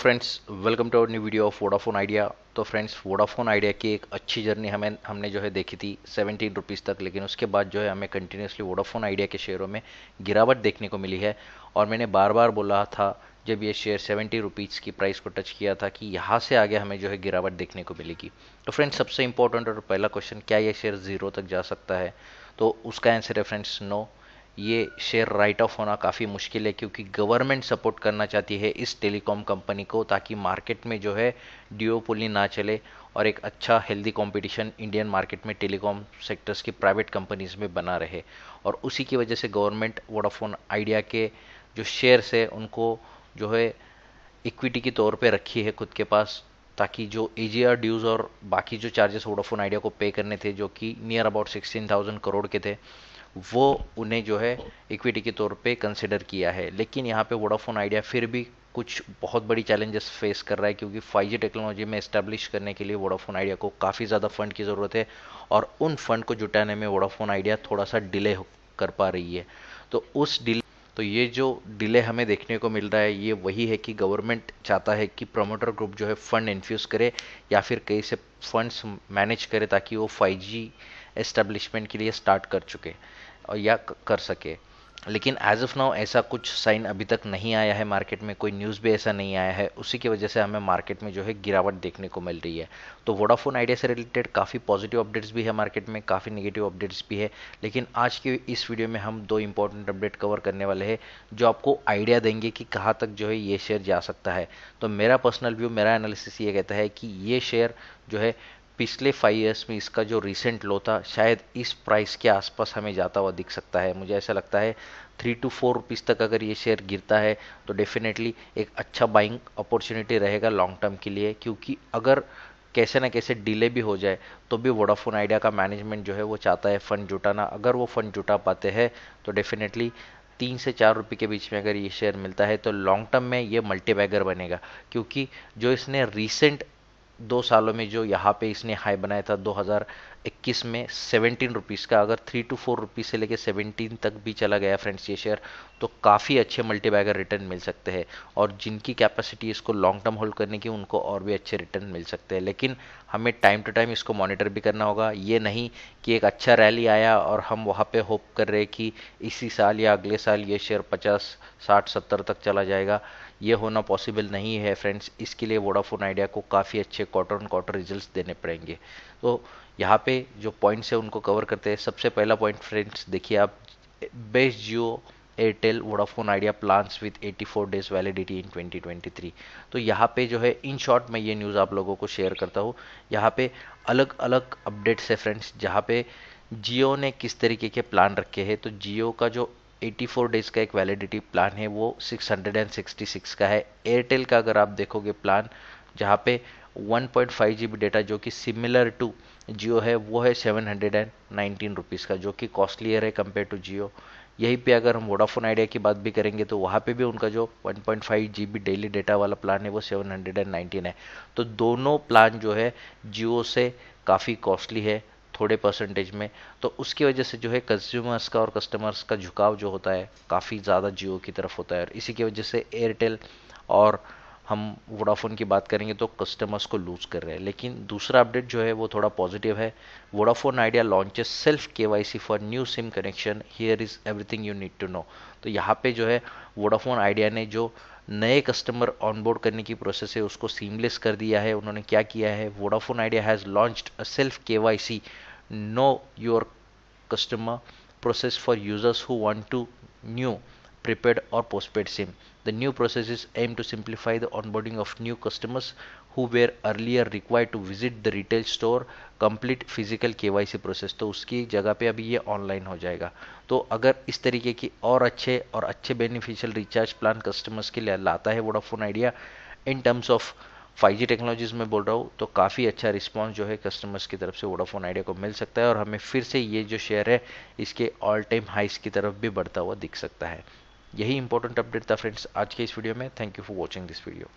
Friends welcome to our new video of Vodafone Idea तो friends Vodafone Idea की एक अच्छी जर्नी हमें हमने जो है देखी थी सेवेंटीन रुपीज़ तक, लेकिन उसके बाद जो है हमें कंटिन्यूसली वोडाफोन आइडिया के शेयरों में गिरावट देखने को मिली है। और मैंने बार बार बोला था, जब ये शेयर सेवेंटी रुपीज़ की प्राइस को टच किया था, कि यहाँ से आगे हमें जो है गिरावट देखने को मिलेगी। तो फ्रेंड्स सबसे इंपॉर्टेंट और पहला क्वेश्चन क्या ये शेयर ज़ीरो तक जा सकता है? तो उसका आंसर है फ्रेंड्स नो ये शेयर राइट ऑफ़ होना काफ़ी मुश्किल है क्योंकि गवर्नमेंट सपोर्ट करना चाहती है इस टेलीकॉम कंपनी को ताकि मार्केट में जो है डिओपोली ना चले और एक अच्छा हेल्दी कंपटीशन इंडियन मार्केट में टेलीकॉम सेक्टर्स की प्राइवेट कंपनीज़ में बना रहे। और उसी की वजह से गवर्नमेंट वोडाफोन आइडिया के जो शेयर्स है, उनको जो है इक्विटी के तौर पे रखी है खुद के पास ताकि जो एजीआर ड्यूज और बाकी जो चार्जेस वोडाफोन आइडिया को पे करने थे, जो कि near about sixteen thousand crore के थे वो उन्हें जो है इक्विटी के तौर पे कंसिडर किया है। लेकिन यहाँ पे वोडाफोन आइडिया फिर भी कुछ बहुत बड़ी चैलेंजेस फेस कर रहा है, क्योंकि 5G टेक्नोलॉजी में इस्टेब्लिश करने के लिए वोडाफोन आइडिया को काफ़ी ज़्यादा फंड की ज़रूरत है और उन फंड को जुटाने में वोडाफोन आइडिया थोड़ा सा डिले कर पा रही है। तो उस डिले तो ये जो डिले हमें देखने को मिल रहा है, ये वही है कि गवर्नमेंट चाहता है कि प्रमोटर ग्रुप जो है फंड इन्फ्यूज़ करे या फिर कहीं से फंड्स मैनेज करे ताकि वो 5G एस्टेब्लिशमेंट के लिए स्टार्ट कर चुके और या कर सके। लेकिन एज ऑफ़ नाउ ऐसा कुछ साइन अभी तक नहीं आया है मार्केट में, कोई न्यूज़ भी ऐसा नहीं आया है। उसी की वजह से हमें मार्केट में जो है गिरावट देखने को मिल रही है। तो वोडाफोन आइडिया से रिलेटेड काफ़ी पॉजिटिव अपडेट्स भी है मार्केट में, काफ़ी नेगेटिव अपडेट्स भी है। लेकिन आज की इस वीडियो में हम दो इंपॉर्टेंट अपडेट कवर करने वाले हैं, जो आपको आइडिया देंगे कि कहाँ तक जो है ये शेयर जा सकता है। तो मेरा पर्सनल व्यू मेरा एनालिसिस ये कहता है कि ये शेयर जो है पिछले फाइव ईयर्स में इसका जो रिसेंट लो था, शायद इस प्राइस के आसपास हमें जाता हुआ दिख सकता है। मुझे ऐसा लगता है थ्री टू फोर रुपीज़ तक अगर ये शेयर गिरता है तो डेफिनेटली एक अच्छा बाइंग अपॉर्चुनिटी रहेगा लॉन्ग टर्म के लिए। क्योंकि अगर कैसे ना कैसे डिले भी हो जाए तो भी वोडाफोन आइडिया का मैनेजमेंट जो है वो चाहता है फंड जुटाना। अगर वो फंड जुटा पाते हैं तो डेफिनेटली तीन से चार रुपये के बीच में अगर ये शेयर मिलता है तो लॉन्ग टर्म में ये मल्टीबैगर बनेगा। क्योंकि जो इसने रिसेंट दो सालों में जो यहाँ पे इसने हाई बनाया था 2021 में सेवनटीन रुपीज़ का, अगर थ्री टू फोर रुपीज़ से लेके सेवनटीन तक भी चला गया फ्रेंड्स ये शेयर तो काफ़ी अच्छे मल्टीबैगर रिटर्न मिल सकते हैं। और जिनकी कैपेसिटी इसको लॉन्ग टर्म होल्ड करने की, उनको और भी अच्छे रिटर्न मिल सकते हैं। लेकिन हमें टाइम टू टाइम इसको मॉनिटर भी करना होगा। ये नहीं कि एक अच्छा रैली आया और हम वहाँ पे होप कर रहे कि इसी साल या अगले साल ये शेयर पचास, साठ, सत्तर तक चला जाएगा। ये होना पॉसिबल नहीं है फ्रेंड्स इसके लिए वोडाफोन आइडिया को काफ़ी अच्छे क्वार्टर ऑन क्वार्टर रिजल्ट्स देने पड़ेंगे। तो यहाँ पे जो पॉइंट्स है उनको कवर करते हैं। सबसे पहला पॉइंट फ्रेंड्स देखिए आप best Jio Airtel Vodafone Idea plans with 84 days validity in 2023 तो यहाँ पे जो है इन शॉर्ट मैं ये न्यूज़ आप लोगों को शेयर करता हूँ। यहाँ पे अलग अलग अपडेट्स है फ्रेंड्स जहाँ पे जियो ने किस तरीके के प्लान रखे हैं। तो जियो का जो 84 डेज़ का एक वैलिडिटी प्लान है, वो 666 का है। एयरटेल का अगर आप देखोगे प्लान जहाँ पे 1.5 जीबी डेटा जो कि सिमिलर टू जियो है, वो है seven hundred and nineteen rupees का, जो कि कॉस्टलियर है कंपेयर टू जियो यहीं पे अगर हम वोडाफोन आइडिया की बात भी करेंगे तो वहाँ पे भी उनका जो 1.5 जीबी डेली डेटा वाला प्लान है, वो 719 है। तो दोनों प्लान जो है जियो से काफ़ी कॉस्टली है, थोड़े परसेंटेज में। तो उसकी वजह से जो है कंज्यूमर्स का और कस्टमर्स का झुकाव जो होता है, काफ़ी ज़्यादा जियो की तरफ़ होता है। और इसी की वजह से एयरटेल और हम वोडाफोन की बात करेंगे तो कस्टमर्स को लूज कर रहे हैं। लेकिन दूसरा अपडेट जो है वो थोड़ा पॉजिटिव है। Vodafone Idea launches self K for new SIM connection here is everything you need to know तो यहाँ पे जो है वोडाफोन आइडिया ने जो नए कस्टमर ऑनबोर्ड करने की प्रोसेस है, उसको सीमलेस कर दिया है। उन्होंने क्या किया है? Vodafone Idea has launched a self K Y C know your customer process for users who want to new prepaid or postpaid sim. The new process is aimed to simplify the onboarding of new customers who were earlier required to visit the retail store, complete physical KYC process तो उसकी जगह पे अभी ये online हो जाएगा। तो अगर इस तरीके की और अच्छे और अच्छे बेनिफिशियल रिचार्ज प्लान कस्टमर्स के लिए लाता है Vodafone Idea in terms of 5G technologies में बोल रहा हूँ तो काफ़ी अच्छा रिस्पांस जो है कस्टमर्स की तरफ़ से वोडाफोन आइडिया को मिल सकता है और हमें फिर से ये जो शेयर है, इसके ऑल टाइम हाइस की तरफ़ भी बढ़ता हुआ दिख सकता है। यही इंपॉर्टेंट अपडेट था फ्रेंड्स आज के इस वीडियो में। Thank you for watching this video